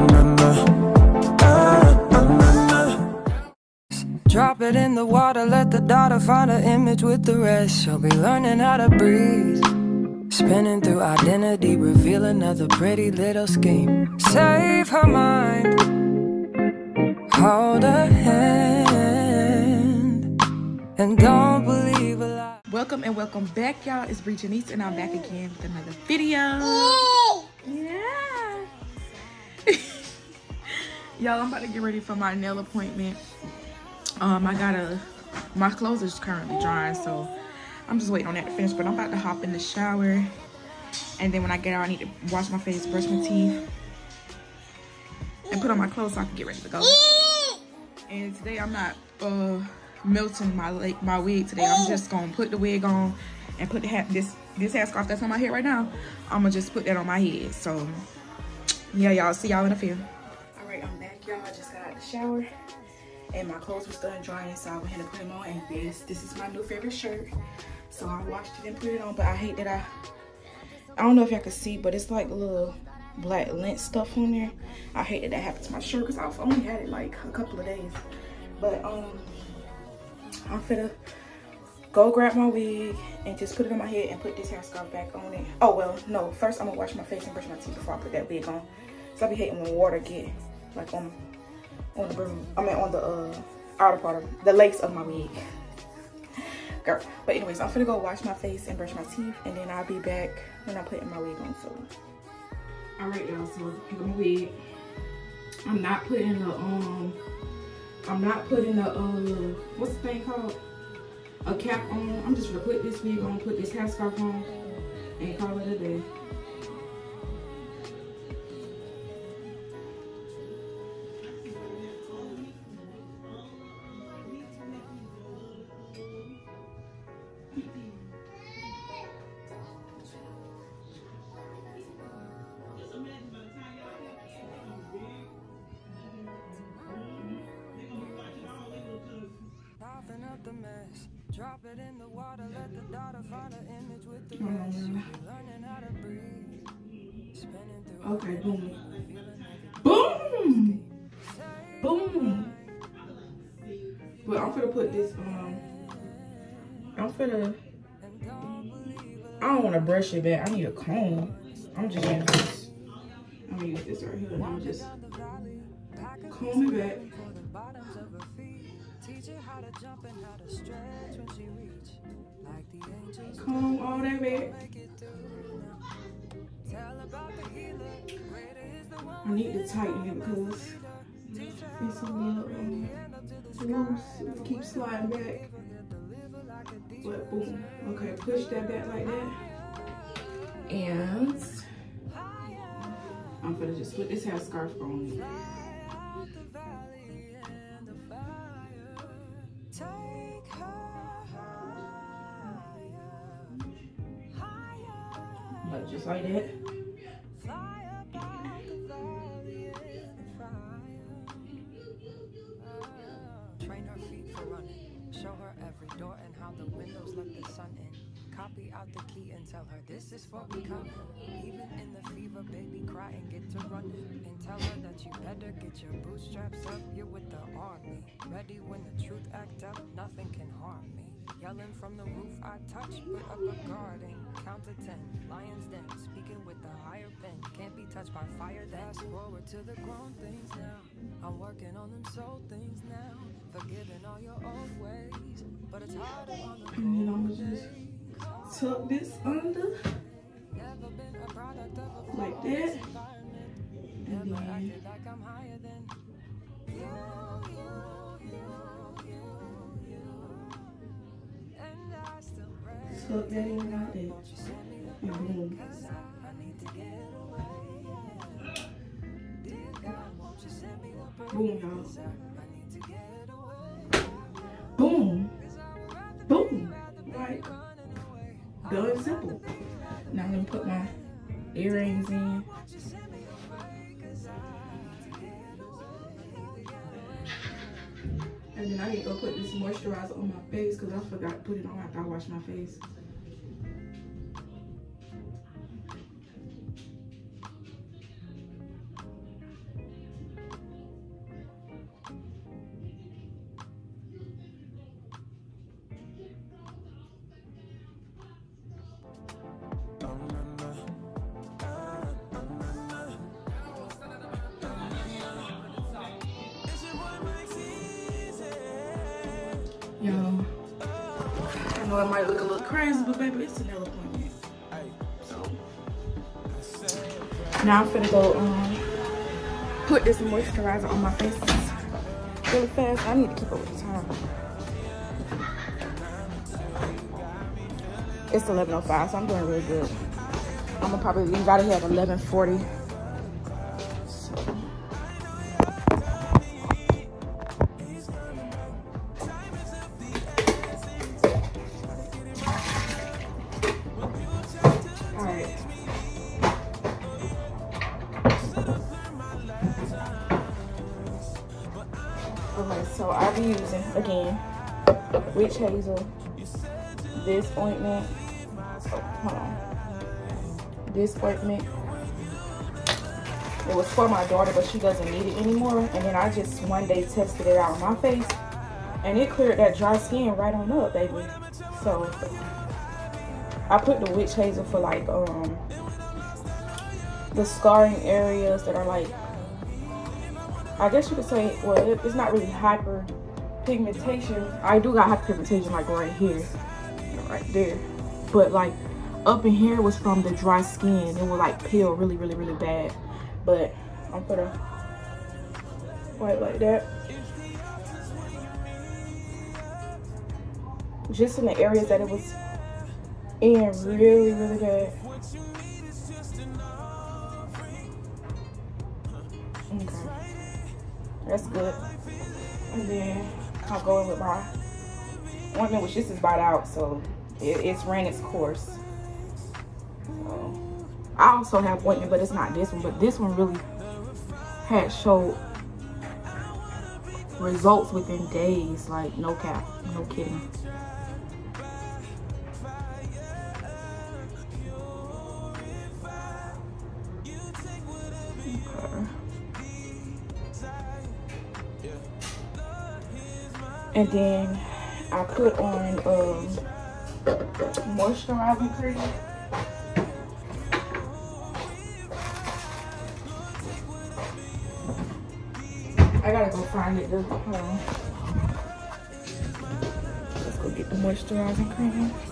remember. I remember. Drop it in the water, let the daughter find her image with the rest. She'll be learning how to breathe. Spinning through identity, reveal another pretty little scheme. Save her mind, hold her hand, and don't believe a lie. Welcome and welcome back, y'all. It's Bree Janiece, and I'm back again with another video. Yeah. Y'all, I'm about to get ready for my nail appointment. Um, I gotta, my clothes is currently drying, so I'm just waiting on that to finish. But I'm about to hop in the shower, and then when I get out, I need to wash my face, brush my teeth, and put on my clothes so I can get ready to go. And today I'm not uh melting my like my wig today. I'm just gonna put the wig on and put the hat this this hair scarf that's on my head right now. I'm gonna just put that on my head. So yeah, y'all see y'all in a few. Y'all. I just got out of the shower and my clothes were done drying, so I went ahead and put them on. And this this is my new favorite shirt. So I washed it and put it on, but I hate that I I don't know if y'all can see, but it's like a little black lint stuff on there. I hate that that happened to my shirt because I've only had it like a couple of days. But um I'm finna go grab my wig and just put it on my head and put this hair scarf back on it. Oh, well, no. First, I'm gonna wash my face and brush my teeth before I put that wig on. So I'll be hating when water get like on on the brim. I mean, on the uh, outer part of the lace of my wig. Girl. But anyways, I'm finna go wash my face and brush my teeth and then I'll be back when I put my wig on. So, all right, y'all. So pick up my wig. I'm not putting the um I'm not putting a, uh, what's the thing called? A cap on. I'm just gonna put this wig on, put this hair scarf on, and call it a day. Drop it in the water, let the daughter find her image with the rest. Learning how to breathe. Spinning through Okay, boom. Boom! Boom! But I'm gonna put this, um, I'm gonna, I don't wanna brush it back. I need a comb. I'm just gonna this. I'm gonna use this right here I'm just comb it back. Comb all that back. make it through. Tell about the healer. Greater is the one. I need to tighten it because it's a little um, loose. It keeps sliding back. But boom. Okay, push that back like that. And I'm gonna just put this hair scarf on. Just like. Show her every door and how the windows let the sun in. Copy out the key and tell her this is for becoming. Even in the fever, baby, cry and get to running. And tell her that you better get your bootstraps up. You're with the army. Ready when the truth act up, nothing can harm me. Yelling from the roof, I touch, put up a guarding. Count to ten, lions den, speaking with the higher pen. Can't be touched by fire, fast forward to the grown things now. I'm working on them soul things now. Forgiving all your old ways, but it's harder on the And then I'm gonna just tuck this under Never been a product of a like that. environment. And Never then send me the break? Boom, y'all. Boom. Boom. Like done simple. Now I'm gonna put my earrings in. And then I need to go put this moisturizer on my face because I forgot to put it on after I wash my face. Know it might look a little crazy, but baby, it's a nail appointment. So, now I'm finna go um, put this moisturizer on my face really fast. I need to keep up with the time. It's 11.05, so I'm doing really good. I'm gonna probably leave out of here at 11.40. witch hazel, this ointment, oh, hold on, this ointment. It was for my daughter, but she doesn't need it anymore. And then I just one day tested it out on my face, and it cleared that dry skin right on up, baby. So I put the witch hazel for like um the scarring areas that are like I guess you could say well it's not really hyper pigmentation. I do got hyperpigmentation like right here, right there. But like up in here was from the dry skin. It would like peel really, really, really bad. But I'm gonna wipe like that. Just in the areas that it was in really, really bad. Okay. That's good. And then I'll go in with my ointment, which this is bought out, so it, it's ran its course. So, I also have ointment, but it's not this one. But this one really had showed results within days. Like, no cap, no kidding. And then I put on um, moisturizing cream. I gotta go find it though. Hold on. Let's go get the moisturizing cream.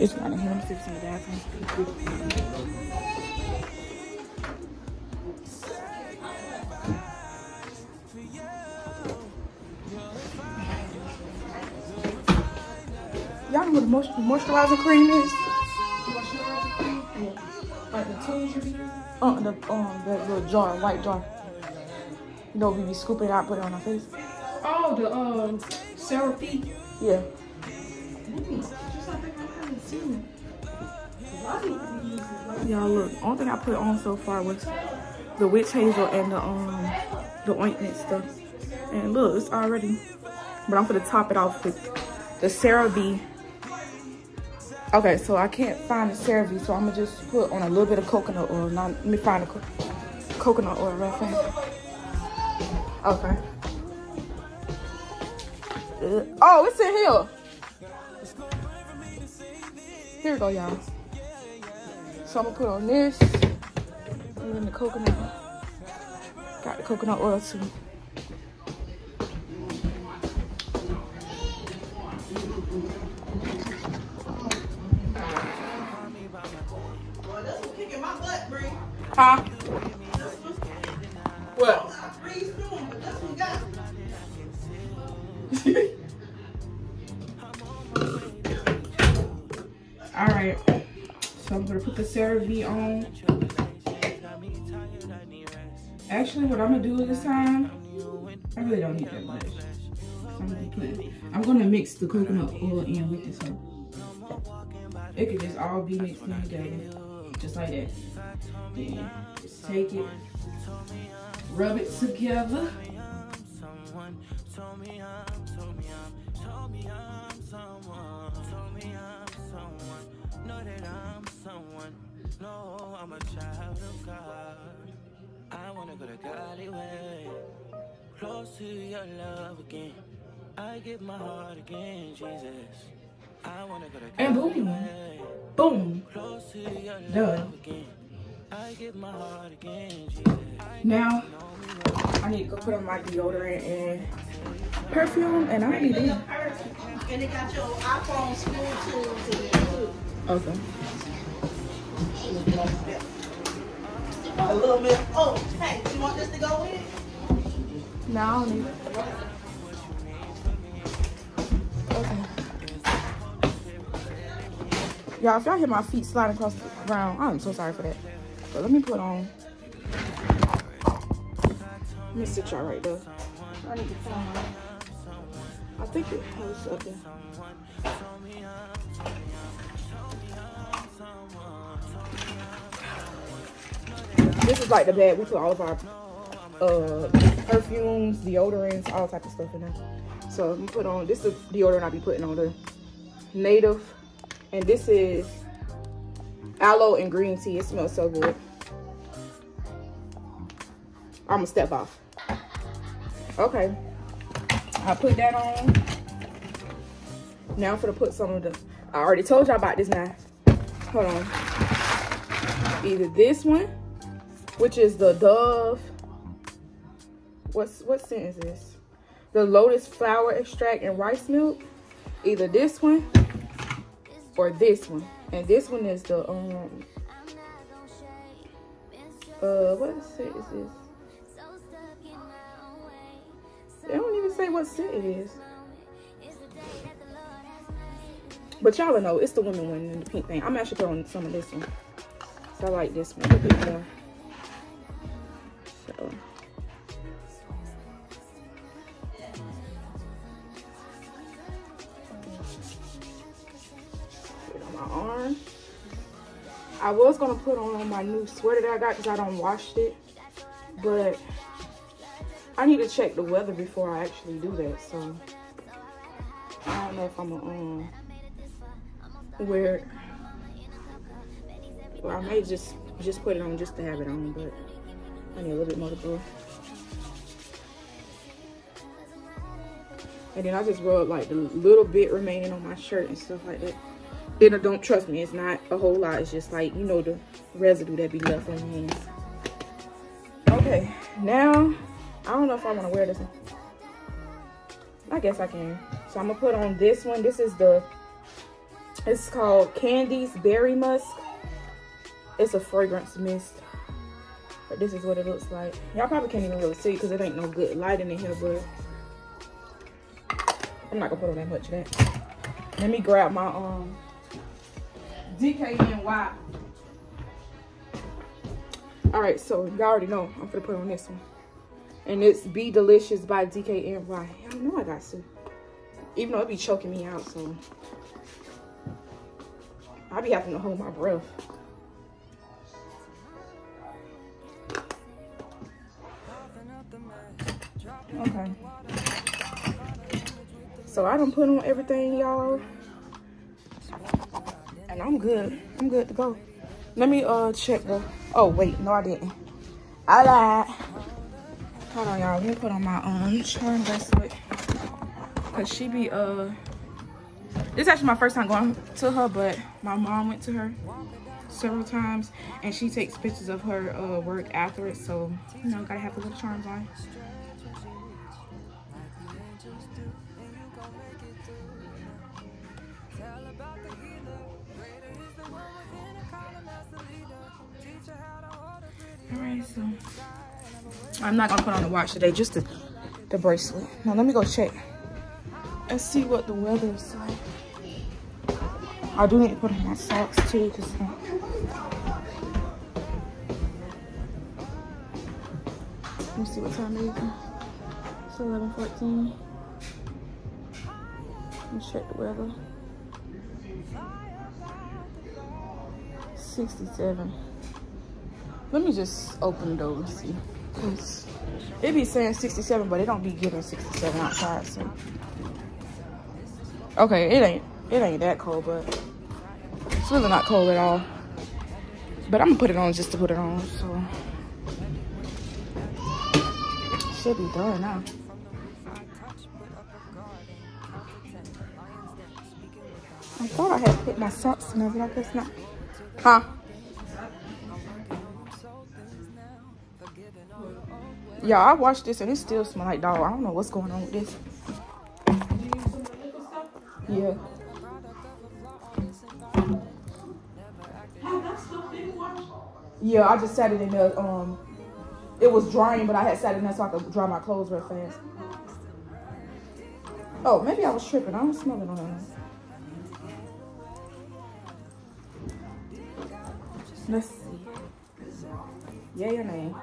It's not in here. Let me see if it's in the bathroom. Y'all know what the moisturizing cream is? Like the you be Uh, the, um, that little jar, white jar. You know, we be scooping it out, put it on our face. Oh, the, um, CeraVe? Yeah. Y'all look, only thing I put on so far was the witch hazel and the um the ointment stuff. And look, it's already, but I'm gonna top it off with the CeraVe. Okay, so I can't find the CeraVe, so I'm gonna just put on a little bit of coconut oil. Now, let me find the co coconut oil right fast. Okay. Uh, oh, it's in here. Here we go, y'all. So I'm gonna put on this and then the coconut. Got the coconut oil too. Huh? On. Actually, what I'm gonna do this time, I really don't need that much. I'm gonna put, I'm gonna mix the coconut oil in with this one. It could just all be mixed in together, just like that. Then take it, rub it together. No, I'm a child of God. I wanna go to Godly way. Close to your love again. I give my heart again, Jesus. I wanna go to Godly and boom. Boom. Done. Now, I need to go put on my deodorant and perfume, and I need to. And they got your iPhone school tools in there too. Okay. A little bit. Oh, hey, you want this to go in? No, I don't need it. Okay. Y'all, if y'all hear my feet sliding across the ground, I'm so sorry for that. But let me put on. Let me sit y'all right there. I need to find. I think it was up there. This is like the bag we put all of our uh perfumes, deodorants, all type of stuff in there. So I'm put on this is the deodorant I'll be putting on the native. And this is aloe and green tea. It smells so good. I'm gonna step off. Okay. I put that on. Now I'm gonna put some of the I already told y'all about this now. Hold on. Either this one, which is the Dove what's what scent is this? The lotus flower extract and rice milk. Either this one or this one. And this one is the um uh what scent is this? They don't even say what scent it is. But y'all know it's the women one in the pink thing. I'm actually throwing some of this one. So I like this one a bit more. On my arm. I was gonna put on my new sweater that I got because I don't washed it, but I need to check the weather before I actually do that. So I don't know if I'm gonna um, wear it. Well, I may just just put it on just to have it on, but I need a little bit more to go. And then I just rub like the little bit remaining on my shirt and stuff like that. Then uh, don't trust me, it's not a whole lot. It's just like, you know, the residue that be left on your hands. Okay, now, I don't know if I want to wear this one. I guess I can. So I'm going to put on this one. This is the, it's called Candy's Berry Musk. It's a fragrance mist. But this is what it looks like. Y'all probably can't even really see because it ain't no good lighting in here, but I'm not gonna put on that much of that. Let me grab my um DKNY. All right, so y'all already know I'm gonna put on this one. And it's Be Delicious by DKNY. Y'all know I got to. Even though it be choking me out, so. i'll be having to hold my breath. Okay. So I done put on everything, y'all. And I'm good. I'm good to go. Let me uh check the oh wait, no I didn't. I lied. Hold on y'all. Let me put on my um charm bracelet. Cause she be uh this is actually my first time going to her, but my mom went to her several times and she takes pictures of her uh work after it, so you know gotta have the little charms on. So I'm not gonna put on the watch today, just the, the bracelet. Now let me go check and see what the weather is like. I do need to put on my socks too, cause uh, let me see what time it is. It's 11:14. Let me check the weather. 67. Let me just open the door and see. Cause it be saying 67, but it don't be giving 67 outside, so. Okay, it ain't it ain't that cold, but it's really not cold at all. But I'm gonna put it on just to put it on, so should be done now. I thought I had put my socks in there, but I guess not. Huh? Yeah, I watched this and it still smell like dog. I don't know what's going on with this. Yeah. Yeah, I just sat it in the um it was drying, but I had sat it in there so I could dry my clothes real fast. Oh, maybe I was tripping. I don't smell it on. Let's see. Yeah, your name.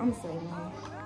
I'm no.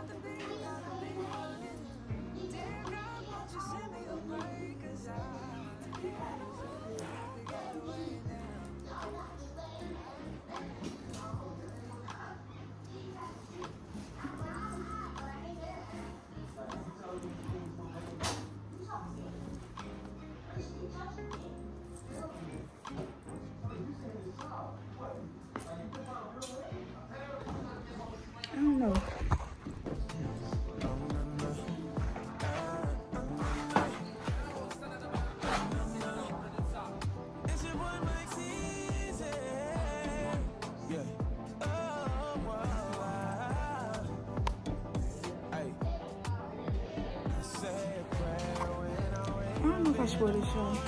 Don't know if I should this shirt.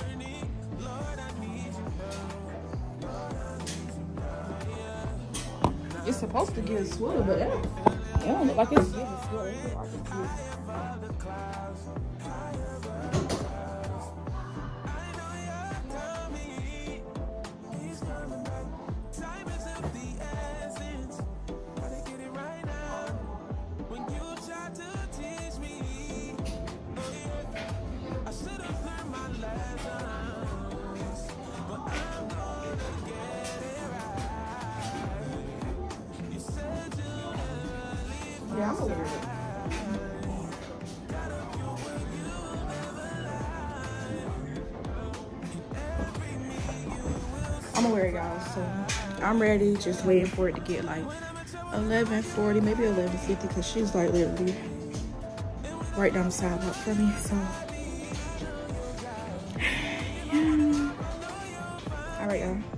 It's supposed to get sweater, but it don't, it don't look like it's getting sweater. It look like it's I'm wear it. I'm it, y'all. So I'm ready, just waiting for it to get like 11:40, maybe 11:50, cause she's like literally right down the sidewalk from me. So yeah. All right, y'all.